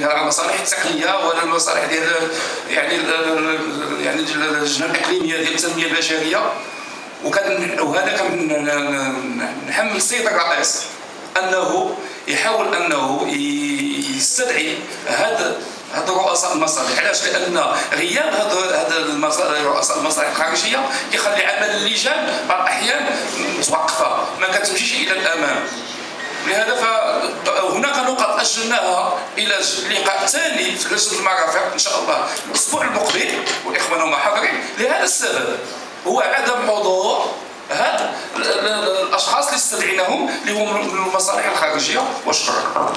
يعني المصالح التقنية ولا المصالح ديال يعني يعني اللجنه الإقليمية ديال التنمية البشرية. وكان وهذا كان نحمل السيد الرئيس أنه يحاول أنه يستدعي هذا هذا رؤساء المصالح. علاش؟ لأن غياب هذا هذا رؤساء المصالح الخارجية كيخلي عمل اللجان بعض الأحيان متوقفة ما كتمشيش إلى الأمام. لهذا فهناك نقط اجلناها إلى لقاء ثاني في لجنه المرافق إن شاء الله. الأسبوع المقبل والاخوان هم حاضرين. لهذا السبب هو عدم حضور هاد الأشخاص اللي استدعيناهم اللي هم المصالح الخارجية. وشكرا.